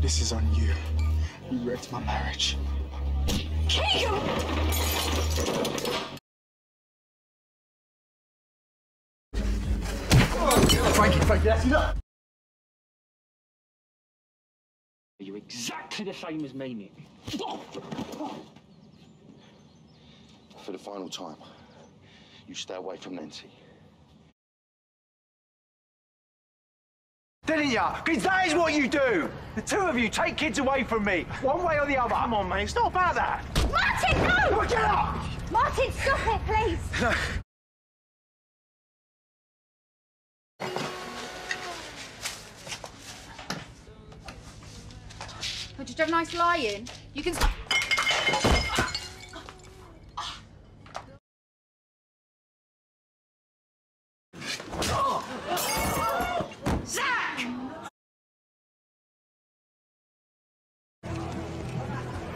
This is on you. You wrecked my marriage. Keegan! Frankie, Frankie, that's enough. You're exactly the same as me, Mick. For the final time, you stay away from Nancy. Didn't ya? Because that is what you do. The two of you take kids away from me, one way or the other. Come on, mate. It's not about that. Martin, no! Look, get up! Martin, stop it, please. Oh, did you have a nice lie-in? You can...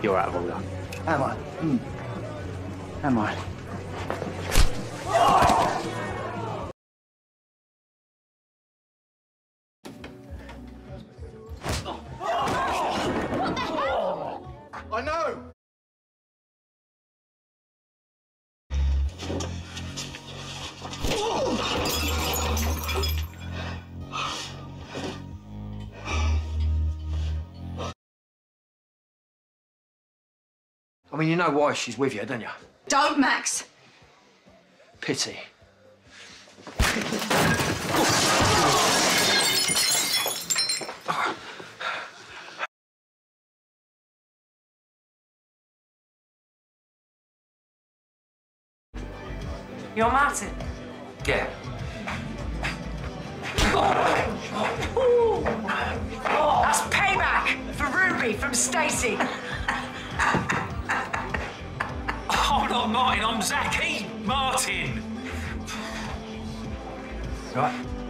You're out of order. Am I? Hmm. Am I? I know! I mean, you know why she's with you, don't you? Don't, Max. Pity. You're Martin. Yeah. That's payback for Ruby from Stacey. I'm not Martin, I'm Zack. Martin. Right.